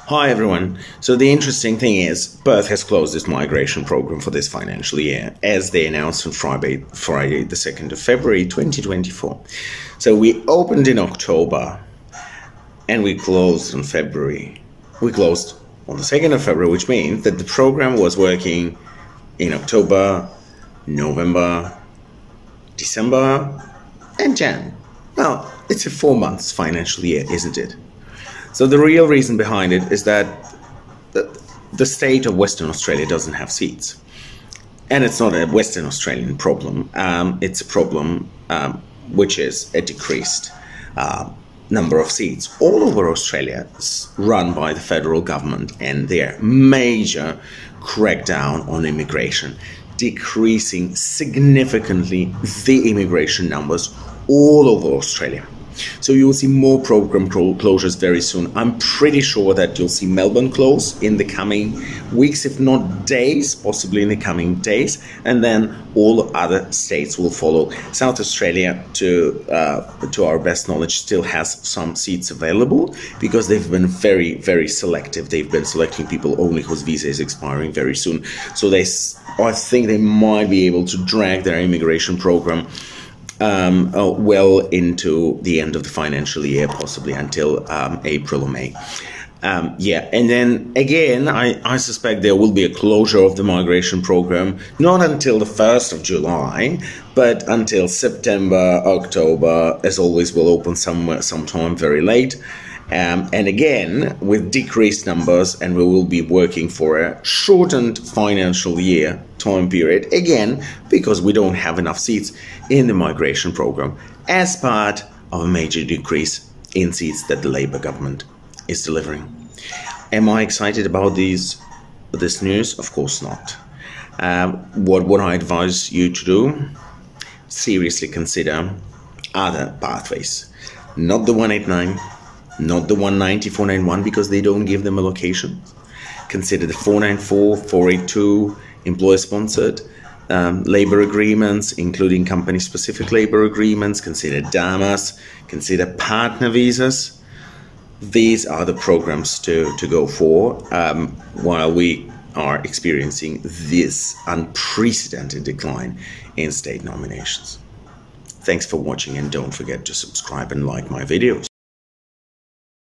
Hi everyone. So the interesting thing is, Perth has closed its migration program for this financial year, as they announced on Friday, Friday the 2nd of February 2024. So we opened in October and we closed in February. We closed on the 2nd of February, which means that the program was working in October, November, December, and Jan. Well, it's a four months financial year, isn't it? So the real reason behind it is that the, the state of Western Australia doesn't have seats. And it's not a Western Australian problem. Um, it's a problem um, which is a decreased uh, number of seats all over Australia, run by the federal government and their major crackdown on immigration, decreasing significantly the immigration numbers all over Australia. So you will see more program closures very soon. I'm pretty sure that you'll see Melbourne close in the coming weeks, if not days, possibly in the coming days, and then all other states will follow. South Australia, to uh, to our best knowledge, still has some seats available because they've been very very selective. They've been selecting people only whose visa is expiring very soon. So they, I think they might be able to drag their immigration program um, oh, well into the end of the financial year, possibly until um, April or May. Um, yeah, and then again, I, I suspect there will be a closure of the migration program, not until the 1st of July, but until September, October, as always, will open somewhere, sometime very late. Um, and again, with decreased numbers, and we will be working for a shortened financial year time period, again, because we don't have enough seats in the migration program as part of a major decrease in seats that the Labour government is delivering. Am I excited about these, this news? Of course not. Um, what would I advise you to do? Seriously consider other pathways, not the 189 not the 190 491 because they don't give them a location. Consider the 494, 482 employer sponsored um, labor agreements, including company specific labor agreements. Consider DAMAs, consider partner visas. These are the programs to, to go for um, while we are experiencing this unprecedented decline in state nominations. Thanks for watching and don't forget to subscribe and like my videos.